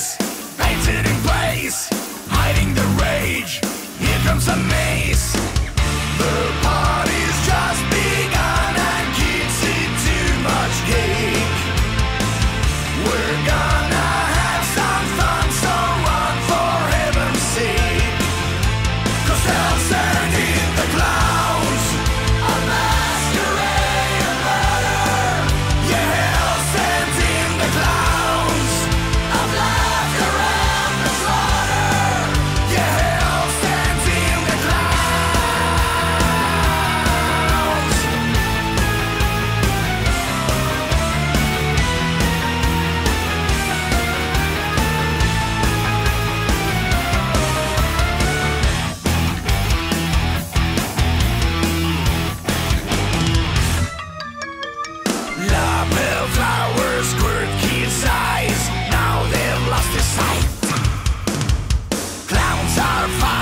face, painted in place, hiding the rage. Here comes a maze. fire.